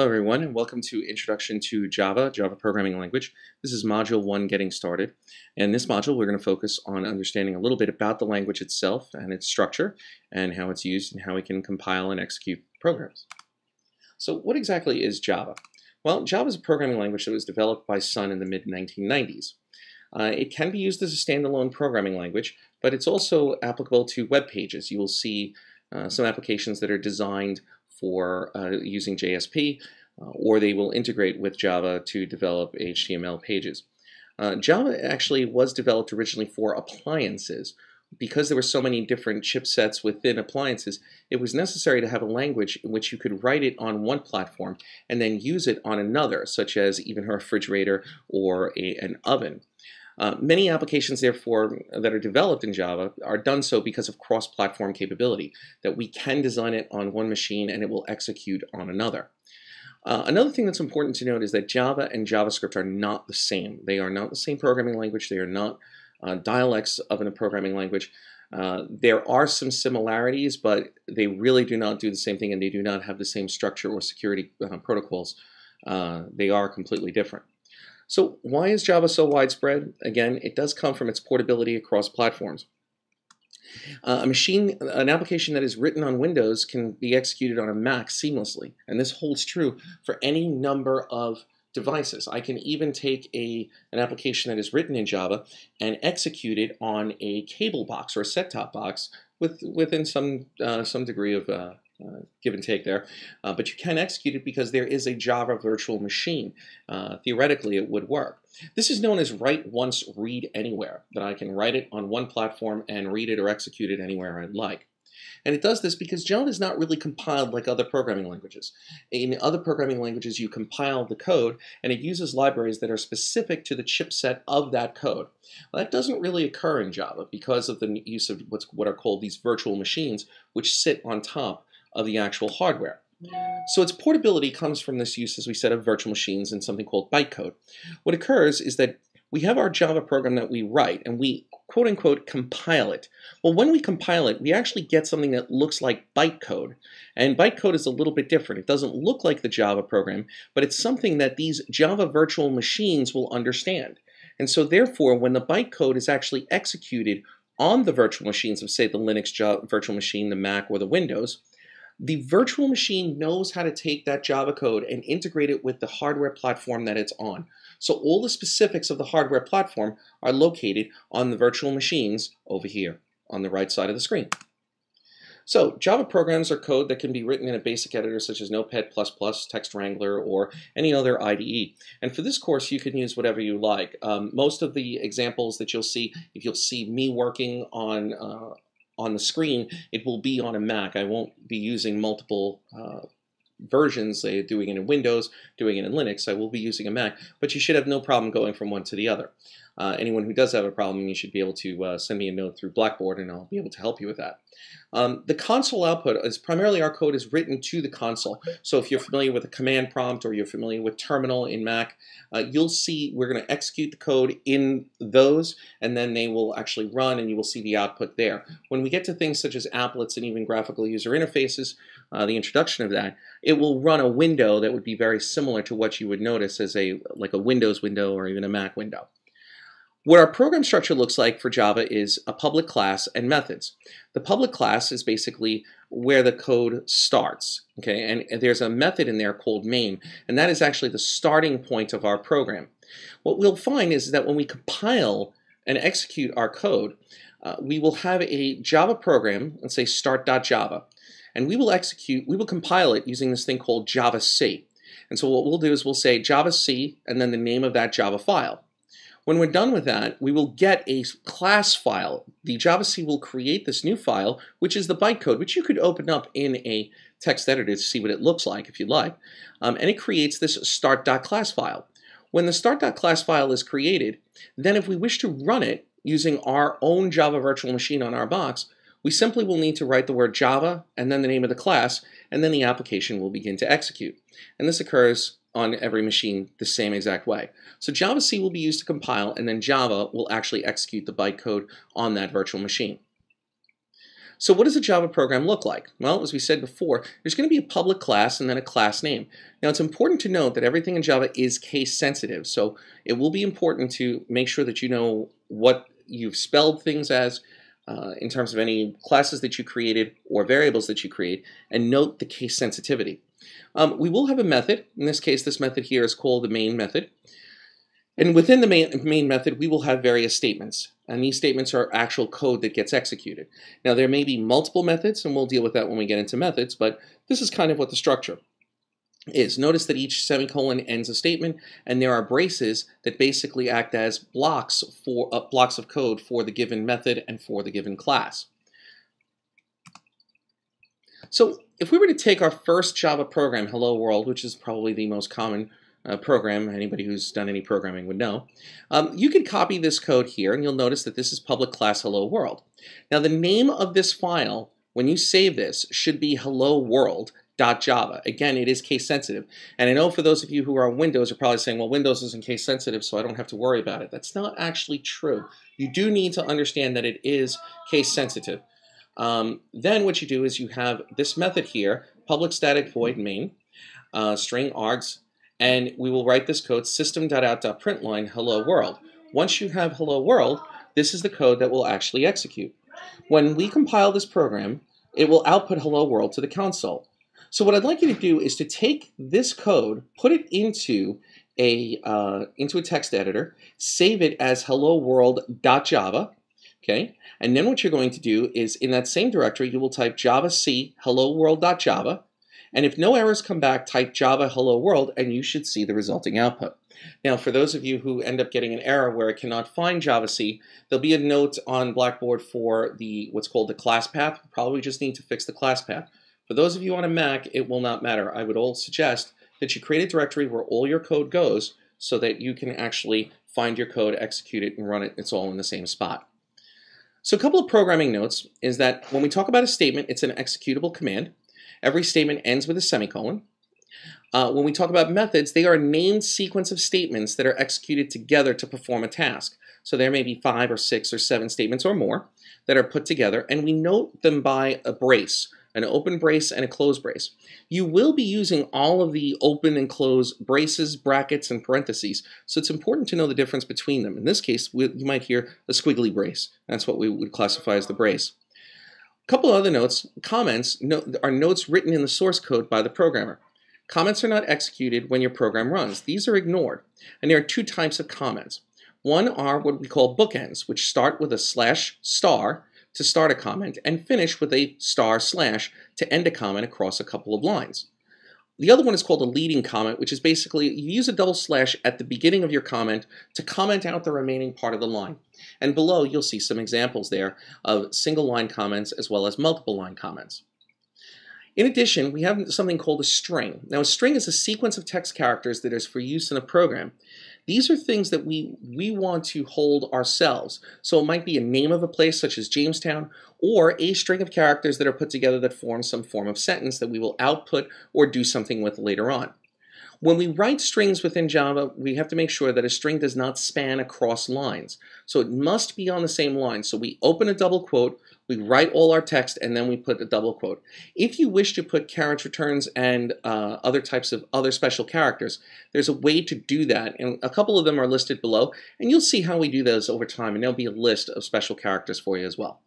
Hello everyone and welcome to Introduction to Java, Java Programming Language. This is Module 1 Getting Started. In this module we're going to focus on understanding a little bit about the language itself and its structure and how it's used and how we can compile and execute programs. So what exactly is Java? Well, Java is a programming language that was developed by Sun in the mid-1990s. Uh, it can be used as a standalone programming language, but it's also applicable to web pages. You will see uh, some applications that are designed for uh, using JSP, uh, or they will integrate with Java to develop HTML pages. Uh, Java actually was developed originally for appliances. Because there were so many different chipsets within appliances, it was necessary to have a language in which you could write it on one platform and then use it on another, such as even a refrigerator or a, an oven. Uh, many applications, therefore, that are developed in Java are done so because of cross-platform capability, that we can design it on one machine and it will execute on another. Uh, another thing that's important to note is that Java and JavaScript are not the same. They are not the same programming language. They are not uh, dialects of a programming language. Uh, there are some similarities, but they really do not do the same thing and they do not have the same structure or security uh, protocols. Uh, they are completely different. So why is Java so widespread? Again, it does come from its portability across platforms. Uh, a machine, an application that is written on Windows can be executed on a Mac seamlessly, and this holds true for any number of devices. I can even take a, an application that is written in Java and execute it on a cable box or a set-top box with, within some, uh, some degree of uh, uh, give and take there. Uh, but you can execute it because there is a Java virtual machine. Uh, theoretically, it would work. This is known as write once, read anywhere, that I can write it on one platform and read it or execute it anywhere I'd like. And it does this because Java is not really compiled like other programming languages. In other programming languages, you compile the code, and it uses libraries that are specific to the chipset of that code. Well, that doesn't really occur in Java because of the use of what's, what are called these virtual machines, which sit on top of the actual hardware. So its portability comes from this use, as we said, of virtual machines and something called bytecode. What occurs is that we have our Java program that we write and we quote unquote compile it. Well, when we compile it, we actually get something that looks like bytecode. And bytecode is a little bit different. It doesn't look like the Java program, but it's something that these Java virtual machines will understand. And so therefore, when the bytecode is actually executed on the virtual machines of say the Linux virtual machine, the Mac, or the Windows, the virtual machine knows how to take that Java code and integrate it with the hardware platform that it's on. So all the specifics of the hardware platform are located on the virtual machines over here on the right side of the screen. So Java programs are code that can be written in a basic editor such as Notepad++, Text Wrangler, or any other IDE. And for this course, you can use whatever you like. Um, most of the examples that you'll see, if you'll see me working on uh, on the screen, it will be on a Mac. I won't be using multiple uh, versions, say doing it in Windows, doing it in Linux. I will be using a Mac, but you should have no problem going from one to the other. Uh, anyone who does have a problem, you should be able to uh, send me a note through Blackboard and I'll be able to help you with that. Um, the console output is primarily our code is written to the console. So if you're familiar with a command prompt or you're familiar with terminal in Mac, uh, you'll see we're going to execute the code in those and then they will actually run and you will see the output there. When we get to things such as applets and even graphical user interfaces, uh, the introduction of that, it will run a window that would be very similar to what you would notice as a like a Windows window or even a Mac window. What our program structure looks like for Java is a public class and methods. The public class is basically where the code starts, okay, and there's a method in there called main, and that is actually the starting point of our program. What we'll find is that when we compile and execute our code, uh, we will have a Java program, let's say start.java, and we will execute, we will compile it using this thing called javac. And so what we'll do is we'll say javac and then the name of that Java file. When we're done with that, we will get a class file. The javac will create this new file, which is the bytecode, which you could open up in a text editor to see what it looks like if you'd like. Um, and it creates this start.class file. When the start.class file is created, then if we wish to run it using our own Java virtual machine on our box, we simply will need to write the word Java and then the name of the class, and then the application will begin to execute. And this occurs on every machine the same exact way. So javac will be used to compile, and then Java will actually execute the bytecode on that virtual machine. So what does a Java program look like? Well, as we said before, there's going to be a public class and then a class name. Now it's important to note that everything in Java is case sensitive, so it will be important to make sure that you know what you've spelled things as uh, in terms of any classes that you created or variables that you create, and note the case sensitivity. Um, we will have a method. In this case, this method here is called the main method. And within the main, main method, we will have various statements. And these statements are actual code that gets executed. Now, there may be multiple methods, and we'll deal with that when we get into methods, but this is kind of what the structure is. Notice that each semicolon ends a statement, and there are braces that basically act as blocks for uh, blocks of code for the given method and for the given class. So if we were to take our first Java program, Hello World, which is probably the most common uh, program, anybody who's done any programming would know, um, you can copy this code here and you'll notice that this is public class hello world. Now the name of this file, when you save this, should be hello world.java. Again, it is case sensitive. And I know for those of you who are on Windows are probably saying, well, Windows isn't case sensitive, so I don't have to worry about it. That's not actually true. You do need to understand that it is case sensitive. Um, then what you do is you have this method here, public static void main, uh, string args and we will write this code system.out.println hello world. Once you have hello world, this is the code that will actually execute. When we compile this program, it will output hello world to the console. So what I'd like you to do is to take this code, put it into a uh, into a text editor, save it as hello world.java, okay? And then what you're going to do is in that same directory, you will type java c hello world.java, and if no errors come back, type java hello world and you should see the resulting output. Now, for those of you who end up getting an error where it cannot find javac, there'll be a note on Blackboard for the what's called the class path. Probably just need to fix the class path. For those of you on a Mac, it will not matter. I would all suggest that you create a directory where all your code goes so that you can actually find your code, execute it, and run it. It's all in the same spot. So a couple of programming notes is that when we talk about a statement, it's an executable command. Every statement ends with a semicolon. Uh, when we talk about methods, they are a named sequence of statements that are executed together to perform a task. So there may be five or six or seven statements or more that are put together, and we note them by a brace, an open brace and a closed brace. You will be using all of the open and closed braces, brackets, and parentheses, so it's important to know the difference between them. In this case, we, you might hear a squiggly brace. That's what we would classify as the brace A couple other notes, comments no, are notes written in the source code by the programmer. Comments are not executed when your program runs. These are ignored. And there are two types of comments. One are what we call bookends, which start with a slash star to start a comment and finish with a star slash to end a comment across a couple of lines. The other one is called a leading comment, which is basically you use a double slash at the beginning of your comment to comment out the remaining part of the line. And below, you'll see some examples there of single line comments as well as multiple line comments. In addition, we have something called a string. Now, a string is a sequence of text characters that is for use in a program. These are things that we, we want to hold ourselves. So it might be a name of a place such as Jamestown or a string of characters that are put together that form some form of sentence that we will output or do something with later on. When we write strings within Java, we have to make sure that a string does not span across lines. So it must be on the same line. So we open a double quote, we write all our text, and then we put a double quote. If you wish to put carriage returns and uh, other types of other special characters, there's a way to do that, and a couple of them are listed below, and you'll see how we do those over time, and there'll be a list of special characters for you as well.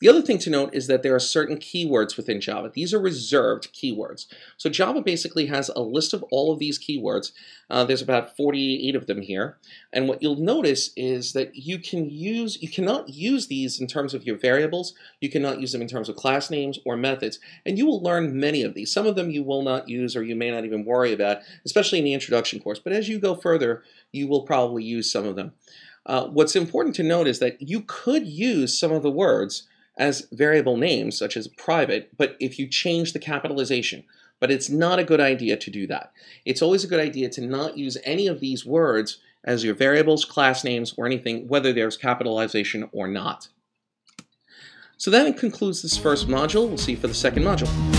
The other thing to note is that there are certain keywords within Java. These are reserved keywords. So Java basically has a list of all of these keywords. Uh, there's about 48 of them here. And what you'll notice is that you can use, you cannot use these in terms of your variables. You cannot use them in terms of class names or methods. And you will learn many of these. Some of them you will not use or you may not even worry about, especially in the introduction course. But as you go further, you will probably use some of them. Uh, what's important to note is that you could use some of the words as variable names, such as private, but if you change the capitalization. But it's not a good idea to do that. It's always a good idea to not use any of these words as your variables, class names, or anything, whether there's capitalization or not. So that concludes this first module. We'll see you for the second module.